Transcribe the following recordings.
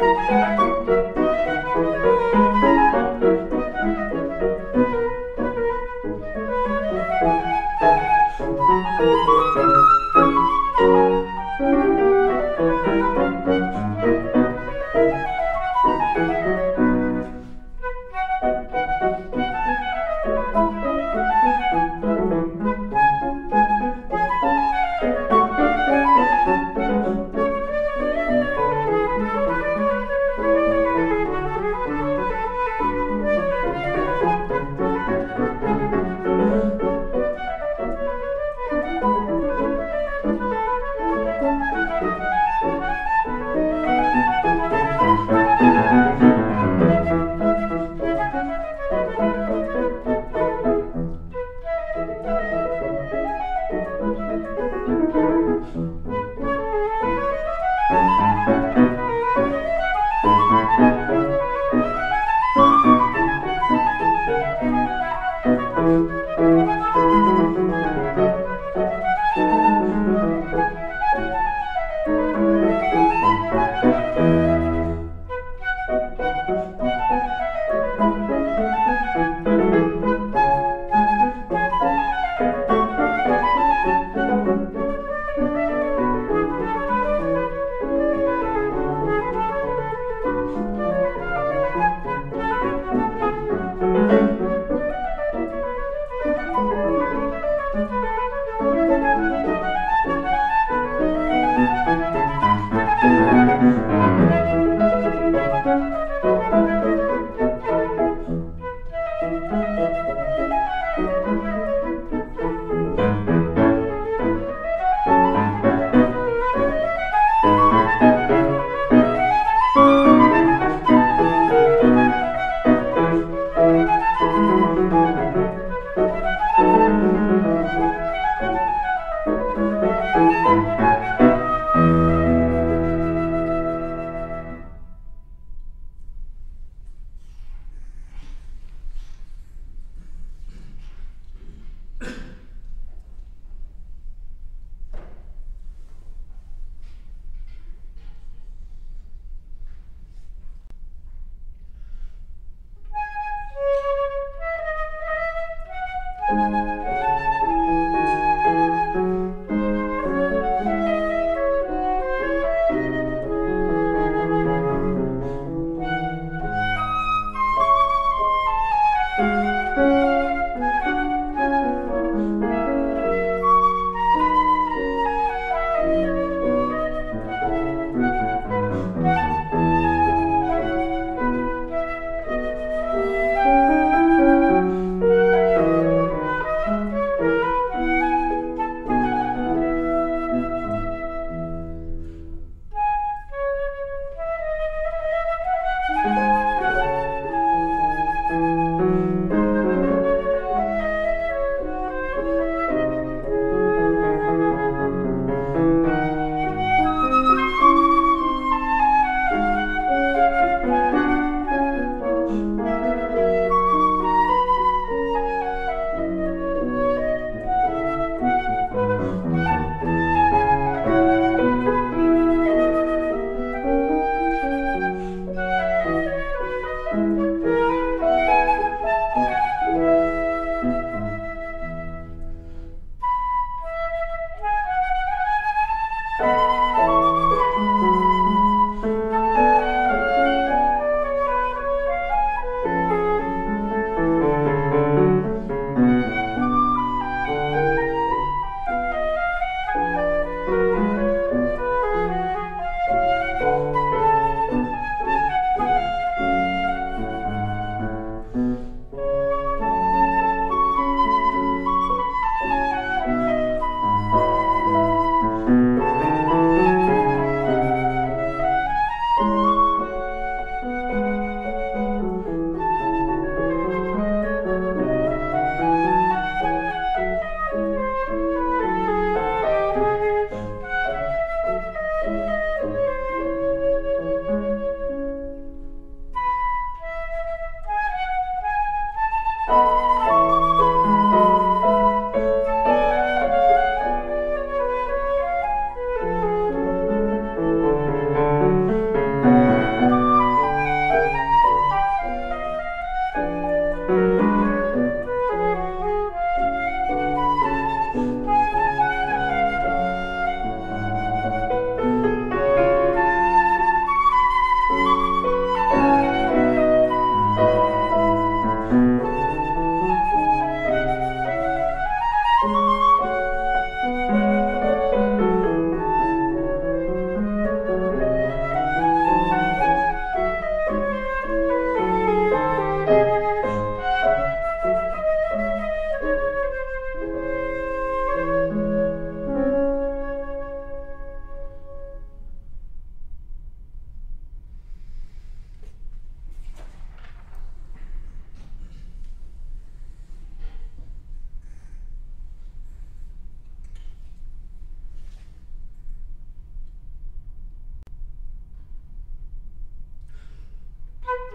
Música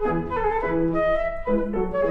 Música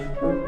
Música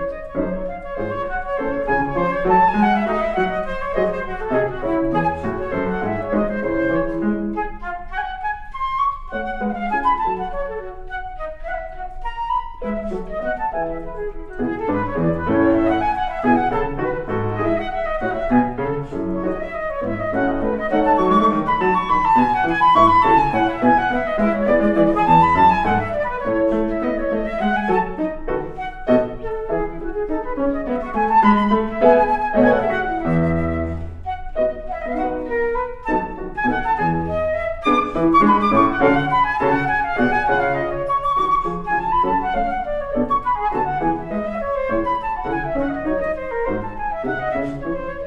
Música